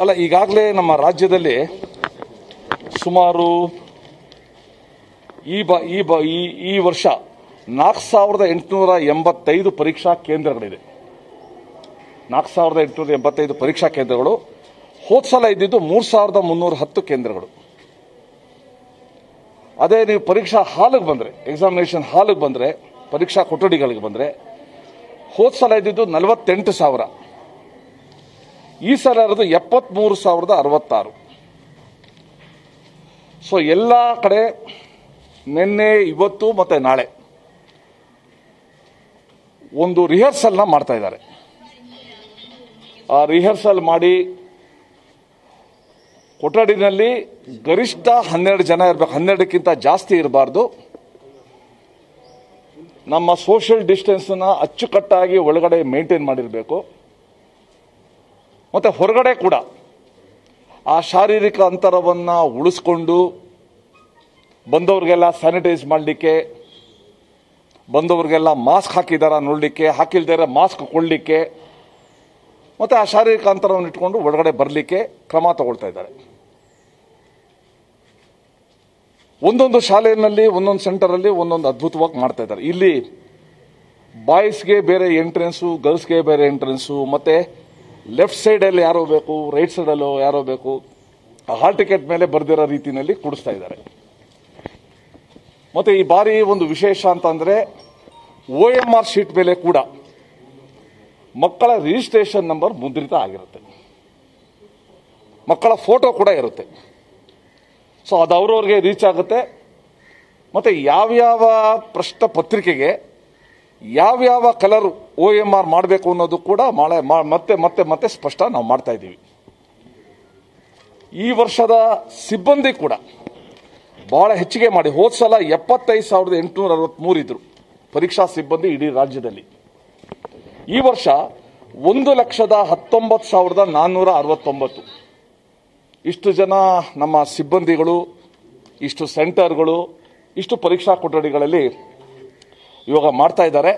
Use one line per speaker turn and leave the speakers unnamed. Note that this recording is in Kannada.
ಅಲ್ಲ, ಈಗಾಗಲೇ ನಮ್ಮ ರಾಜ್ಯದಲ್ಲಿ ಸುಮಾರು ಈ ಬ ಈ ಬ, ಈ ಈ ವರ್ಷ ನಾಲ್ಕು ಸಾವಿರದ ಎಂಟುನೂರ ಎಂಬತ್ತೈದು ಪರೀಕ್ಷಾ ಕೇಂದ್ರಗಳಿದೆ. ನಾಲ್ಕು ಸಾವಿರದ ಎಂಟುನೂರ ಎಂಬತ್ತೈದು ಪರೀಕ್ಷಾ ಕೇಂದ್ರಗಳು. ಹೋದ ಸಲ ಇದ್ದಿದ್ದು ಮೂರು ಸಾವಿರದ ಮುನ್ನೂರ ಹತ್ತು ಕೇಂದ್ರಗಳು. ಅದೇ ನೀವು ಪರೀಕ್ಷಾ ಹಾಲಿಗೆ ಬಂದರೆ ಎಕ್ಸಾಮಿನೇಷನ್ ಹಾಲಿಗೆ ಬಂದರೆ, ಪರೀಕ್ಷಾ ಕೊಠಡಿಗಳಿಗೆ ಬಂದರೆ, ಹೋದ ಸಲ ಇದ್ದಿದ್ದು ನಲವತ್ತೆಂಟು ಸಾವಿರ. ಈ ಸಲ ಇರೋದು ಎಪ್ಪತ್ಮೂರು ಸಾವಿರದ ಅರವತ್ತಾರು. ಸೊ ಎಲ್ಲ ಕಡೆ ನಿನ್ನೆ, ಇವತ್ತು ಮತ್ತೆ ನಾಳೆ ಒಂದು ರಿಹರ್ಸಲ್ನ ಮಾಡ್ತಾ ಇದ್ದಾರೆ. ಆ ರಿಹರ್ಸಲ್ ಮಾಡಿ ಕೊಠಡಿನಲ್ಲಿ ಗರಿಷ್ಠ ಹನ್ನೆರಡು ಜನ ಇರಬೇಕು. ಹನ್ನೆರಡಕ್ಕಿಂತ ಜಾಸ್ತಿ ಇರಬಾರ್ದು. ನಮ್ಮ ಸೋಷಿಯಲ್ ಡಿಸ್ಟೆನ್ಸ್ನ ಅಚ್ಚುಕಟ್ಟಾಗಿ ಒಳಗಡೆ ಮೇಂಟೈನ್ ಮಾಡಿರಬೇಕು. ಮತ್ತೆ ಹೊರಗಡೆ ಕೂಡ ಆ ಶಾರೀರಿಕ ಅಂತರವನ್ನು ಉಳಿಸ್ಕೊಂಡು ಬಂದವ್ರಿಗೆಲ್ಲ ಸ್ಯಾನಿಟೈಸ್ ಮಾಡಲಿಕ್ಕೆ, ಬಂದವ್ರಿಗೆಲ್ಲ ಮಾಸ್ಕ್ ಹಾಕಿದಾರ ನೋಡಲಿಕ್ಕೆ, ಹಾಕಿಲ್ದೇ ಮಾಸ್ಕ್ ಕೊಡಲಿಕ್ಕೆ, ಮತ್ತು ಆ ಶಾರೀರಿಕ ಅಂತರವನ್ನು ಇಟ್ಕೊಂಡು ಒಳಗಡೆ ಬರಲಿಕ್ಕೆ ಕ್ರಮ ತಗೊಳ್ತಾ ಇದ್ದಾರೆ. ಒಂದೊಂದು ಶಾಲೆಯಲ್ಲಿ, ಒಂದೊಂದು ಸೆಂಟರಲ್ಲಿ ಒಂದೊಂದು ಅದ್ಭುತವಾಗಿ ಮಾಡ್ತಾ ಇದ್ದಾರೆ. ಇಲ್ಲಿ ಬಾಯ್ಸ್ಗೆ ಬೇರೆ ಎಂಟ್ರೆನ್ಸು ಗರ್ಲ್ಸ್ಗೆ ಬೇರೆ ಎಂಟ್ರೆನ್ಸು ಮತ್ತೆ ಲೆಫ್ಟ್ ಸೈಡಲ್ಲಿ ಯಾರೋ ಬೇಕು ರೈಟ್ ಸೈಡಲ್ಲೋ ಯಾರೋ ಬೇಕು ಹಾಲ್ ಟಿಕೆಟ್ ಮೇಲೆ ಬರ್ದಿರೋ ರೀತಿಯಲ್ಲಿ ಕೂಡಿಸ್ತಾ ಇದ್ದಾರೆ. ಮತ್ತೆ ಈ ಬಾರಿ ಒಂದು ವಿಶೇಷ ಅಂತಂದರೆ ಒ ಎಂ ಆರ್ ಶೀಟ್ ಮೇಲೆ ಕೂಡ ಮಕ್ಕಳ ರಿಜಿಸ್ಟ್ರೇಷನ್ ನಂಬರ್ ಮುದ್ರಿತ ಆಗಿರುತ್ತೆ. ಮಕ್ಕಳ ಫೋಟೋ ಕೂಡ ಇರುತ್ತೆ. ಸೊ ಅದು ಅವ್ರವ್ರಿಗೆ ರೀಚ್ ಆಗುತ್ತೆ. ಮತ್ತೆ ಯಾವ್ಯಾವ ಪ್ರಶ್ನೆ ಪತ್ರಿಕೆಗೆ ಯಾವ್ಯಾವ ಕಲರ್ ಒ ಎಂ ಆರ್ ಮಾಡಬೇಕು ಅನ್ನೋದು ಕೂಡ ಮಾಳೆ ಮತ್ತೆ ಮತ್ತೆ ಮತ್ತೆ ಸ್ಪಷ್ಟ ನಾವು ಮಾಡ್ತಾ ಇದ್ದೀವಿ. ಈ ವರ್ಷದ ಸಿಬ್ಬಂದಿ ಕೂಡ ಬಹಳ ಹೆಚ್ಚಿಗೆ ಮಾಡಿ, ಹೋದ ಸಲ ಎಪ್ಪತ್ತೈದು ಸಾವಿರದ ಎಂಟುನೂರ ಅರವತ್ಮೂರು ಇದ್ರು ಪರೀಕ್ಷಾ ಸಿಬ್ಬಂದಿ ಇಡೀ ರಾಜ್ಯದಲ್ಲಿ. ಈ ವರ್ಷ ಒಂದು ಲಕ್ಷದ ಹತ್ತೊಂಬತ್ತು ಸಾವಿರದ ನಾನ್ನೂರ ಅರವತ್ತೊಂಬತ್ತು. ಇಷ್ಟು ಜನ ನಮ್ಮ ಸಿಬ್ಬಂದಿಗಳು, ಇಷ್ಟು ಸೆಂಟರ್ಗಳು, ಇಷ್ಟು ಪರೀಕ್ಷಾ ಕೊಠಡಿಗಳಲ್ಲಿ ಇವಾಗ ಮಾಡ್ತಾ ಇದ್ದಾರೆ.